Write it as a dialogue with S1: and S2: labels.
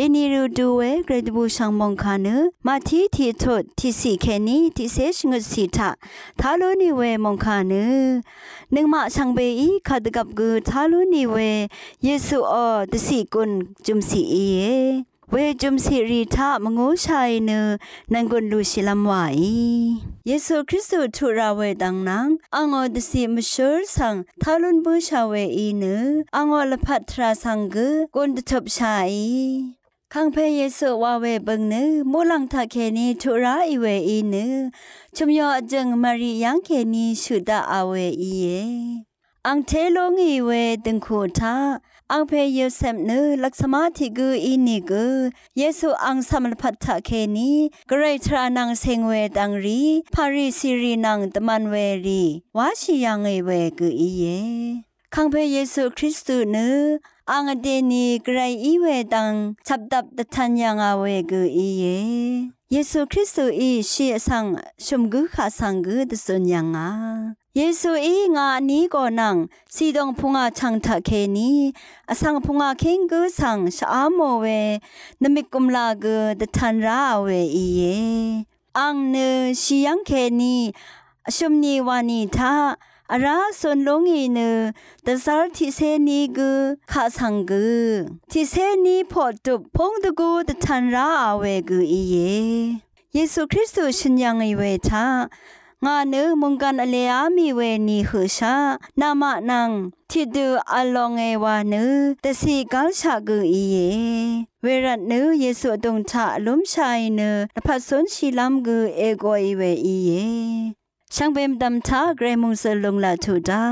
S1: เดนีรูดูเวเกรดบูชังมองคานือมาทีทีทดที่สีแค่นี้ที่เสชงสีทาทาลุนีเวมองคานือนึงมาชังเบอีคาดกับกูทาลุนีเวเยซูออตสีกุนจุมสีเอเวจุมสิริทามงูชัยเนนังกุนลูชิลามวายเยซูคริสต์ทุราเวดังนังอังอดสิมชูร์สังทาลุนบูชาเวอีเนอังอลพัทราสังกกุนทบชัย ขังเพเยซูว่าเวบิงเนมูลังทาเคนีทุราอีเวอีเนชุมยอจึงมารียังเคนีชุดาอาเวอีเยอังเทโลงีเวดึงคูทาอังเพเยเซมเนลักษมาธิกูอินิกูเยซูอังสมลพัทธะเคนีเกรทรานังเซงเวดังรีพาริสิรีนังตมันเวรีวาชิยังเอเวกูอีเย ขังเพเยซูคริสต์เนอังเดนีไกรอีเวดังฉับดับตะทันยังอาเวกูอีเยเยซูคริสต์อีชีสังชมกุขาสังกุดสุญญงาเยซูอีงานี้ก็นังสีดงพุงอาชังทะเคนี อาราสนลงอีเนอแต่สารทิเซนีกูข้าสังกูทิเซนีพอจุบพงตะกูตะทันราอาเวกืออีเยเยซูคริสต์ชินยังอีเวชางาเนื้อมงกันอเลียมีเวนีหือชานามะนังที่ดูอัลองเอวาเนื้อแต่สีกาลชะกืออีเยเวรัตเนื้อเยซูตรงชะล้มชายเนื้อพัดสนชีลำกือเอโกอีเวอีเย ช่างเบมดำท้าเกรมุงเซลงลาทูดา